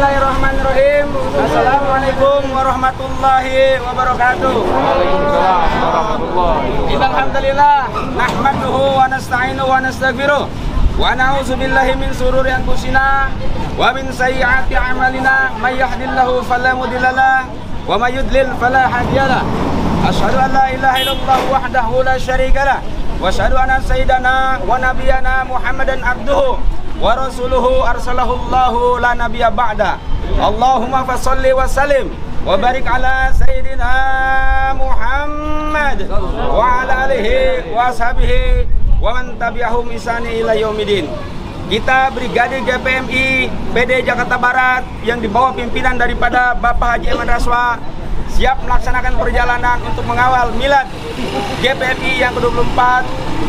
Bismillahirrahmanirrahim. Assalamualaikum warahmatullahi wabarakatuh. Waalaikumsalam warahmatullahi Innal hamdalillah nahmaduhu wa nasta'inuhu wa nastaghfiruh wa na'udzu billahi min sururi anfusina wa min sayyiati a'malina may yahdihillahu fala mudhillalah wa may yudlil fala hadiyalah. Asyhadu an la ilaha illallah wahdahu la syarika lah wa asyhadu anna sayyidana wa nabiyyana Muhammadan abduhu wa rasuluhu arsalahu Allahu la nabiyya ba'da. Allahumma fasalli wa salim wa barik ala sayyidina Muhammad wa ala alihi wa ashabihi wa man tabi'ahum isani ila yaumidin. Kita Brigade GPMI PD Jakarta Barat yang di bawah pimpinan daripada Bapak Haji Eman Raswa siap melaksanakan perjalanan untuk mengawal milad GPMI yang ke-24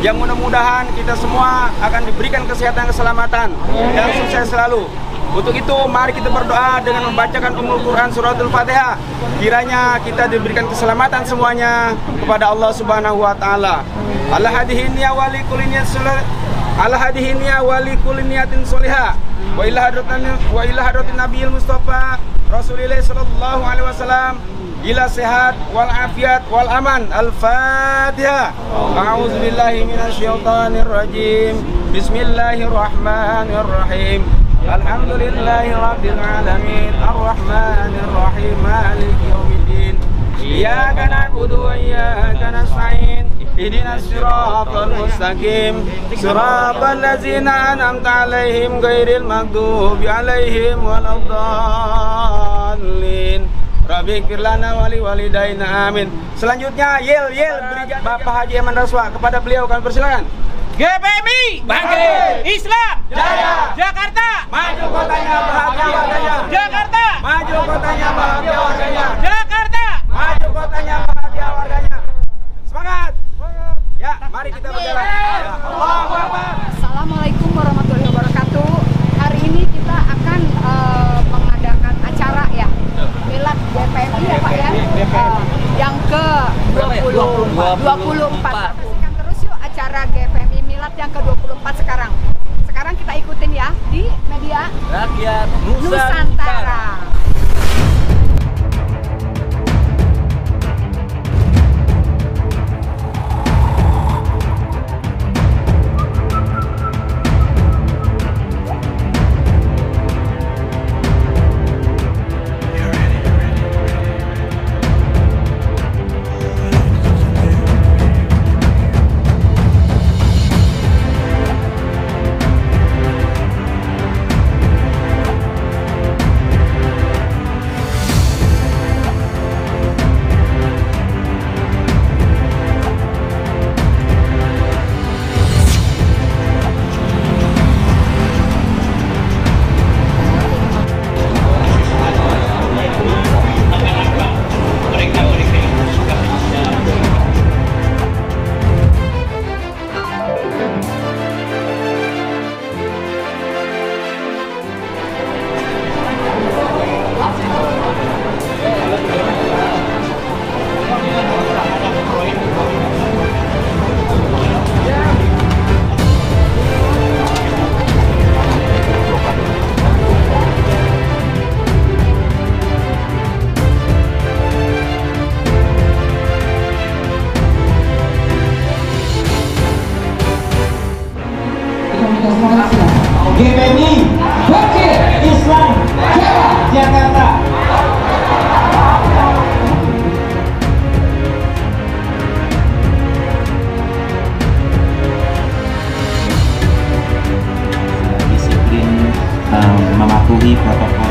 yang mudah-mudahan kita semua akan diberikan kesehatan keselamatan dan sukses selalu. Untuk itu mari kita berdoa dengan membacakan Ummul Quran suratul Fatihah. Kiranya kita diberikan keselamatan semuanya kepada Allah Subhanahu wa taala. Allah hadihin ya wali kuliniyat ala hadihin ya wali kuliniyatin solihah wa ila hadratin wa ila hadratin nabiyil mustafa rasulillah sallallahu alaihi wasallam. Ila sehat wal afiat wal aman. Al-fatihah a'udzu billahi minasyaitonir rajim. Bismillahirrahmanirrahim. Alhamdulillahi rabbil alamin. Arrahmanir rahim maliki yaumiddin iyyaka na'budu wa iyyaka nasta'in اهدنا الصراط المستقيم صراط الذين أنعمت عليهم غير المغضوب عليهم ولا الضالين Rabbi kirlana wali walidaina amin. Selanjutnya yel yel beri Bapak Haji Eman Raswa kepada beliau kami persilakan. GPMI Bangkit. Islam Jaya. Jakarta Maju kotanya bahagia warganya. Jakarta Maju kotanya bahagia mari kita. Ya. Akbar. Assalamualaikum warahmatullahi wabarakatuh. Hari ini kita akan eh, mengadakan acara ya, milad BPMI ya Pak ya, Eh, yang ke 20, 24. Saksikan terus yuk acara GPMI milad yang ke 24 sekarang. Sekarang kita ikutin ya di media Rakyat Nusantara. GPMI มีขอ